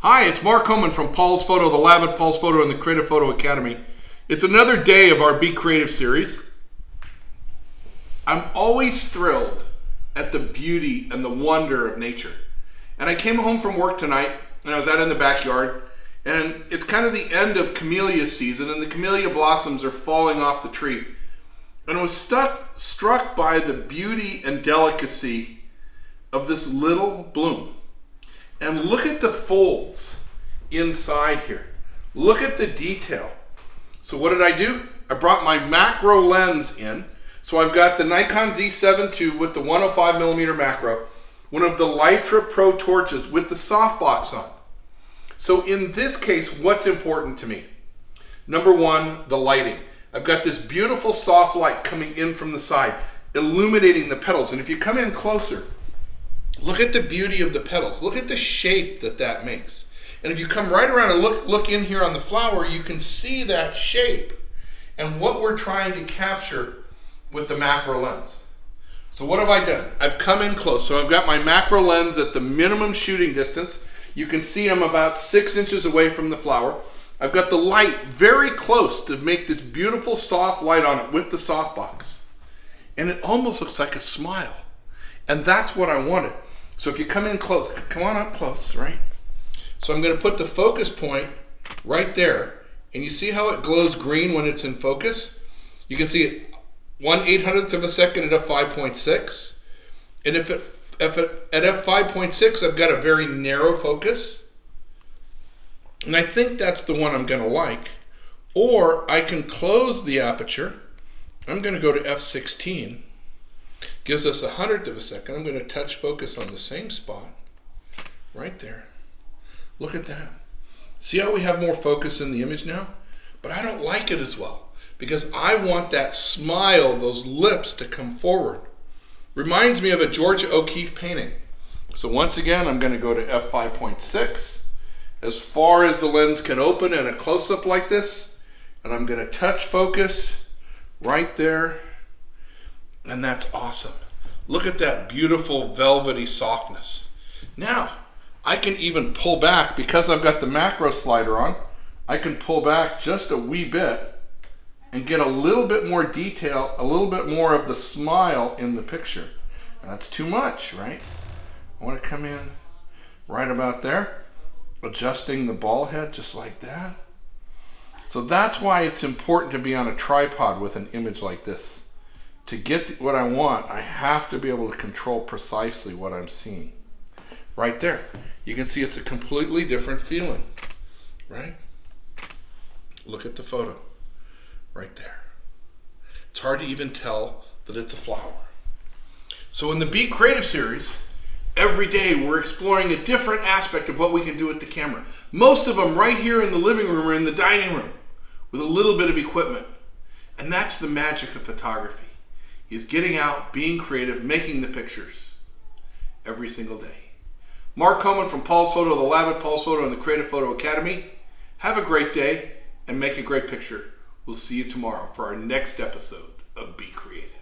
Hi, it's Mark Comon from Paul's Photo, the lab at Paul's Photo and the Creative Photo Academy. It's another day of our Be Creative series. I'm always thrilled at the beauty and the wonder of nature. And I came home from work tonight and I was out in the backyard and it's kind of the end of camellia season and the camellia blossoms are falling off the tree. And I was stuck, struck by the beauty and delicacy of this little bloom. And look at the folds inside here. Look at the detail. So what did I do? I brought my macro lens in. So I've got the Nikon Z7 II with the 105 millimeter macro, one of the Litra Pro torches with the softbox on. So in this case, what's important to me? Number one, the lighting. I've got this beautiful soft light coming in from the side, illuminating the petals. And if you come in closer, Look at the beauty of the petals. Look at the shape that that makes. And if you come right around and look, look in here on the flower, you can see that shape and what we're trying to capture with the macro lens. So what have I done? I've come in close. So I've got my macro lens at the minimum shooting distance. You can see I'm about six inches away from the flower. I've got the light very close to make this beautiful soft light on it with the softbox. And it almost looks like a smile. And that's what I wanted. So if you come in close, come on up close, right? So I'm going to put the focus point right there. And you see how it glows green when it's in focus? You can see it 1 800th of a second at f5.6. And if it, if it, at f5.6, I've got a very narrow focus. And I think that's the one I'm going to like. Or I can close the aperture. I'm going to go to f16 gives us a hundredth of a second. I'm going to touch focus on the same spot right there. Look at that. See how we have more focus in the image now? But I don't like it as well because I want that smile, those lips to come forward. Reminds me of a George O'Keeffe painting. So once again, I'm going to go to f5.6 as far as the lens can open in a close-up like this. And I'm going to touch focus right there and that's awesome. Look at that beautiful velvety softness. Now, I can even pull back because I've got the macro slider on. I can pull back just a wee bit and get a little bit more detail, a little bit more of the smile in the picture. That's too much, right? I want to come in right about there, adjusting the ball head just like that. So that's why it's important to be on a tripod with an image like this to get what I want, I have to be able to control precisely what I'm seeing. Right there. You can see it's a completely different feeling, right? Look at the photo right there. It's hard to even tell that it's a flower. So in the Be Creative series, every day we're exploring a different aspect of what we can do with the camera. Most of them right here in the living room or in the dining room with a little bit of equipment. And that's the magic of photography is getting out, being creative, making the pictures every single day. Mark Comon from Paul's Photo, the lab at Paul's Photo and the Creative Photo Academy. Have a great day and make a great picture. We'll see you tomorrow for our next episode of Be Creative.